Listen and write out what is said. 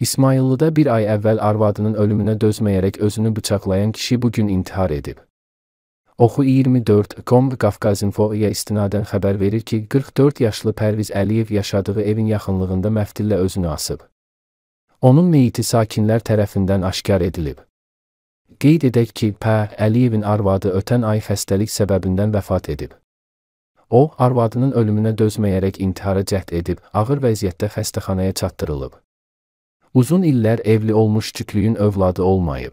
İsmayıllıda bir ay əvvəl arvadının ölümünə dözməyərək özünü bıçaqlayan kişi bu gün intihar edib. Oxu 24 Com Qafqazinfoya istinadən xəbər verir ki, 44 yaşlı Pərviz Əliyev yaşadığı evin yaxınlığında məftillə özünü asıb. Onun meyiti sakinlər tərəfindən aşkar edilib. Qeyd edək ki, Pə Əliyevin arvadı ötən ay xəstəlik səbəbindən vəfat edib. O, arvadının ölümünə dözməyərək intihara cəhd edib, ağır vəziyyətdə xəstəxanaya çatdırılıb. Uzun illər evli olmuş cütlüyün övladı olmayıb.